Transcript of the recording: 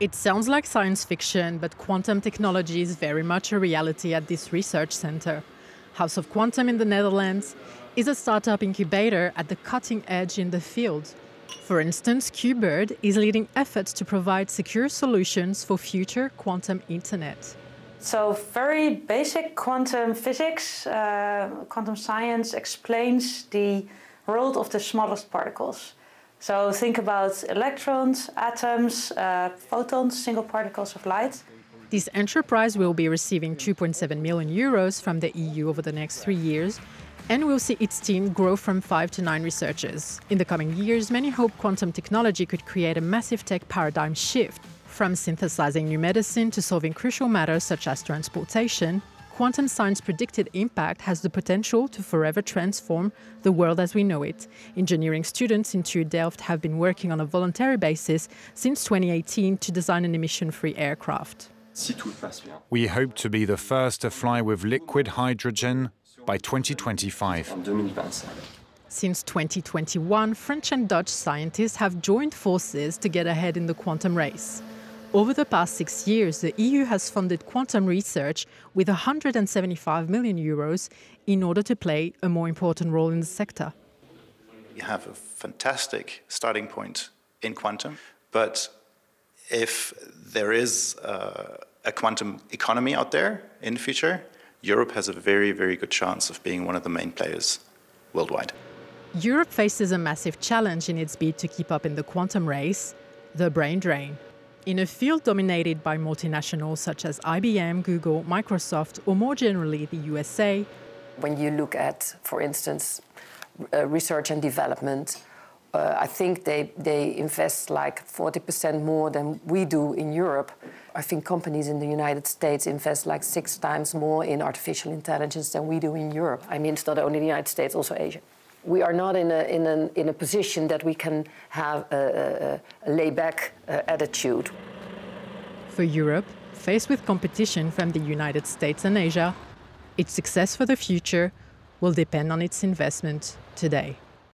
It sounds like science fiction, but quantum technology is very much a reality at this research center. House of Quantum in the Netherlands is a startup incubator at the cutting edge in the field. For instance, QBird is leading efforts to provide secure solutions for future quantum internet. So, very basic quantum physics, uh, quantum science explains the world of the smallest particles. So, think about electrons, atoms, uh, photons, single particles of light. This enterprise will be receiving 2.7 million euros from the EU over the next three years and will see its team grow from five to nine researchers. In the coming years, many hope quantum technology could create a massive tech paradigm shift from synthesizing new medicine to solving crucial matters such as transportation, quantum science predicted impact has the potential to forever transform the world as we know it. Engineering students in TU Delft have been working on a voluntary basis since 2018 to design an emission free aircraft. We hope to be the first to fly with liquid hydrogen by 2025. Since 2021, French and Dutch scientists have joined forces to get ahead in the quantum race. Over the past six years, the EU has funded quantum research with 175 million euros in order to play a more important role in the sector. We have a fantastic starting point in quantum, but if there is a, a quantum economy out there in the future, Europe has a very, very good chance of being one of the main players worldwide. Europe faces a massive challenge in its bid to keep up in the quantum race the brain drain. In a field dominated by multinationals such as IBM, Google, Microsoft, or more generally the USA, when you look at, for instance, uh, research and development, uh, I think they, they invest like 40% more than we do in Europe. I think companies in the United States invest like six times more in artificial intelligence than we do in Europe. I mean, it's not only the United States, also Asia we are not in a, in a, in a position that we can have a, a, a layback uh, attitude. For Europe, faced with competition from the United States and Asia, its success for the future will depend on its investment today.